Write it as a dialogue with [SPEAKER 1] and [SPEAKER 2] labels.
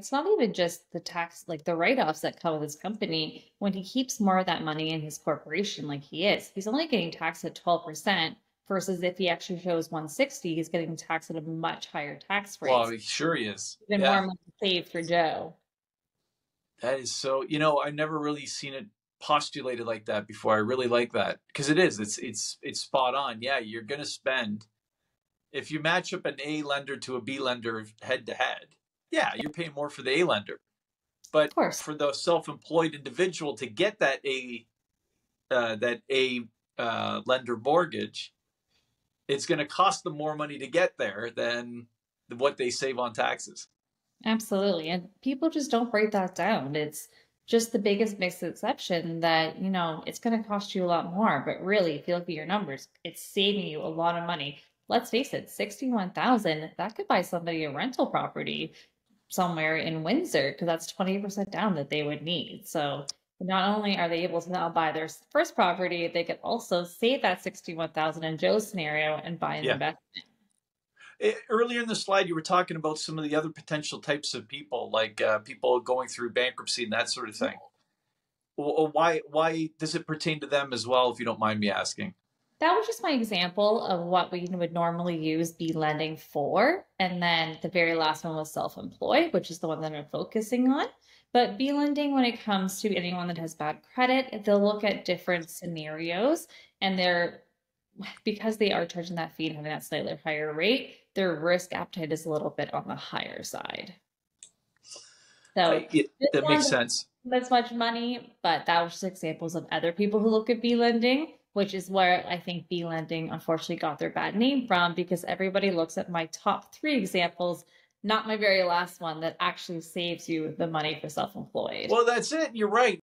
[SPEAKER 1] it's not even just the tax, like the write offs that come with his company. When he keeps more of that money in his corporation, like he is, he's only getting taxed at 12%. Versus if he actually shows 160, he's getting taxed at a much higher tax rate.
[SPEAKER 2] Well, sure he is.
[SPEAKER 1] Even yeah. more money saved for Joe.
[SPEAKER 2] That is so. You know, I've never really seen it postulated like that before. I really like that because it is. It's it's it's spot on. Yeah, you're gonna spend if you match up an A lender to a B lender head to head. Yeah, you're paying more for the A lender, but for the self-employed individual to get that A uh, that A uh, lender mortgage, it's going to cost them more money to get there than what they save on taxes.
[SPEAKER 1] Absolutely. And people just don't break that down. It's just the biggest misconception that, you know, it's going to cost you a lot more. But really, if you look at your numbers, it's saving you a lot of money. Let's face it, 61,000, that could buy somebody a rental property somewhere in Windsor because that's 20% down that they would need. So not only are they able to now buy their first property, they could also save that 61,000 in Joe's scenario and buy an yeah. investment.
[SPEAKER 2] Eh, earlier in the slide, you were talking about some of the other potential types of people, like uh, people going through bankruptcy and that sort of thing. Well, why why does it pertain to them as well, if you don't mind me asking?
[SPEAKER 1] That was just my example of what we would normally use B lending for. And then the very last one was self employed, which is the one that I'm focusing on. But B lending, when it comes to anyone that has bad credit, they'll look at different scenarios and they're because they are charging that fee and having that slightly higher rate, their risk appetite is a little bit on the higher side.
[SPEAKER 2] So that makes sense.
[SPEAKER 1] That's much money, but that was just examples of other people who look at B lending, which is where I think B lending unfortunately got their bad name from because everybody looks at my top three examples not my very last one that actually saves you the money for self employed.
[SPEAKER 2] Well, that's it. You're right.